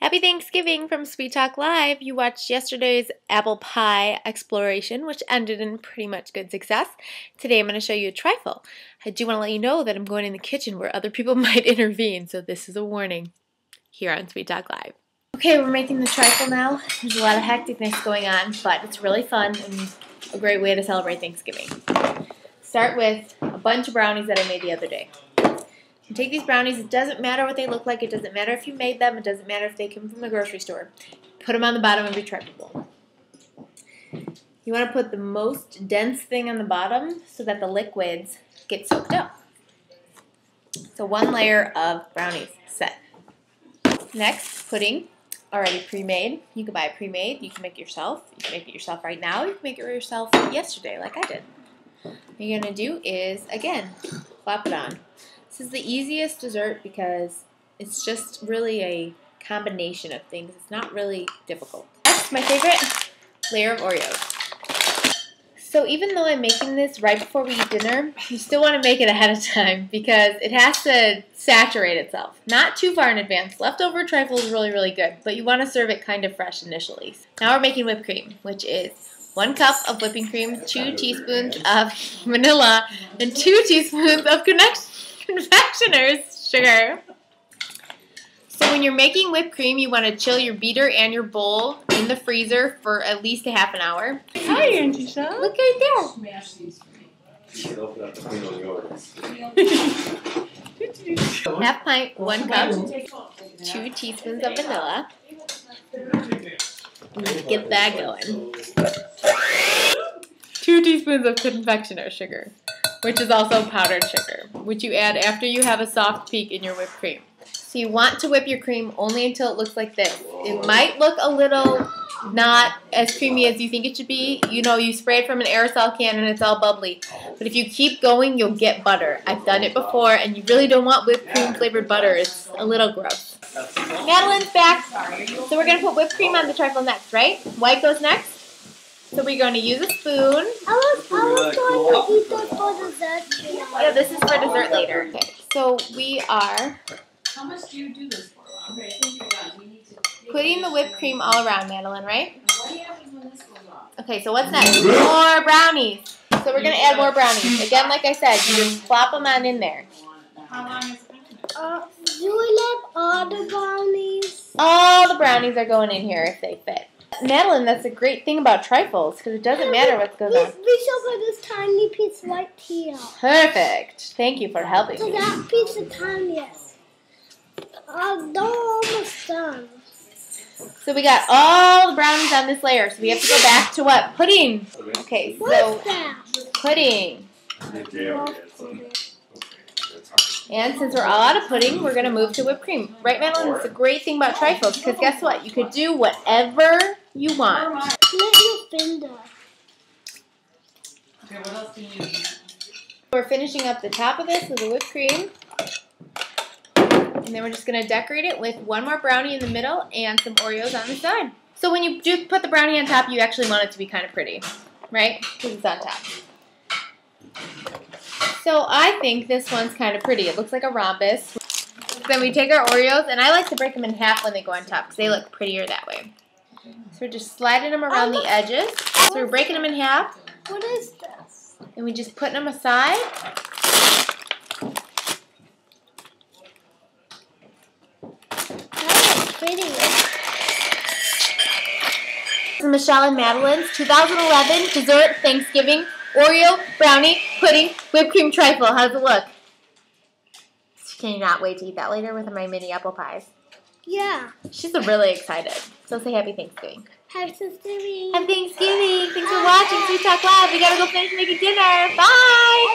Happy Thanksgiving from Sweet Talk Live. You watched yesterday's apple pie exploration, which ended in pretty much good success. Today I'm going to show you a trifle. I do want to let you know that I'm going in the kitchen where other people might intervene, so this is a warning here on Sweet Talk Live. Okay, we're making the trifle now. There's a lot of hecticness going on, but it's really fun and a great way to celebrate Thanksgiving. Start with a bunch of brownies that I made the other day. You take these brownies, it doesn't matter what they look like, it doesn't matter if you made them, it doesn't matter if they come from the grocery store. Put them on the bottom of your trifle bowl. You want to put the most dense thing on the bottom so that the liquids get soaked up. So one layer of brownies set. Next, pudding, already pre-made. You can buy it pre-made, you can make it yourself. You can make it yourself right now, you can make it yourself yesterday like I did. What you're going to do is, again, flop it on. This is the easiest dessert because it's just really a combination of things. It's not really difficult. Next, my favorite layer of Oreos. So even though I'm making this right before we eat dinner, you still want to make it ahead of time because it has to saturate itself. Not too far in advance. Leftover trifle is really, really good, but you want to serve it kind of fresh initially. Now we're making whipped cream, which is one cup of whipping cream, two teaspoons of vanilla, and two teaspoons of connection confectioner's sugar. So when you're making whipped cream, you want to chill your beater and your bowl in the freezer for at least a half an hour. Hi, Auntie. Look right there. Half pint, one cup, two teaspoons of vanilla. Let's get that going. Two teaspoons of confectioner sugar which is also powdered sugar, which you add after you have a soft peak in your whipped cream. So you want to whip your cream only until it looks like this. It might look a little not as creamy as you think it should be. You know, you spray it from an aerosol can and it's all bubbly. But if you keep going, you'll get butter. I've done it before, and you really don't want whipped cream flavored butter. It's a little gross. Madeline's back. So we're going to put whipped cream on the trifle next, right? White goes next. So we're going to use a spoon. I was, I was going to eat this for dessert. Yeah, this is for dessert later. Okay, so we are How much do you do this for? Okay, I you're. We need to. putting the whipped cream all around, Madeline, right? What happens when this goes off? Okay, so what's next? More brownies. So we're going to add more brownies. Again, like I said, you just plop them on in there. How long is it? Uh, do we let all the brownies? All the brownies are going in here if they fit. Madeline, that's a great thing about trifles because it doesn't matter what goes We, on. we should put this tiny piece right here. Perfect. Thank you for helping So me. that piece is tiniest. I'm almost done. So we got all the brownies on this layer. So we have to go back to what? Pudding. Okay, so What's that? pudding. And since we're all out of pudding, we're going to move to whipped cream. Right, Madeline? It's a great thing about trifles because guess what? You could do whatever you want. Let finger. Okay, what else do you need? We're finishing up the top of this with the whipped cream. And then we're just going to decorate it with one more brownie in the middle and some Oreos on the side. So when you do put the brownie on top, you actually want it to be kind of pretty, right? Because it's on top. So I think this one's kind of pretty. It looks like a rhombus. Then we take our Oreos, and I like to break them in half when they go on top because they look prettier that way. So we're just sliding them around the edges. So we're breaking them in half, What is this? and we just putting them aside. That is pretty. This is Michelle and Madeline's 2011 dessert Thanksgiving Oreo brownie pudding whipped cream trifle. How does it look? Can you not wait to eat that later with my mini apple pies? Yeah. She's really excited. So say happy Thanksgiving. Happy Thanksgiving. Happy Thanksgiving. Thanks for watching Sweet Talk Live. We gotta go finish making dinner. Bye.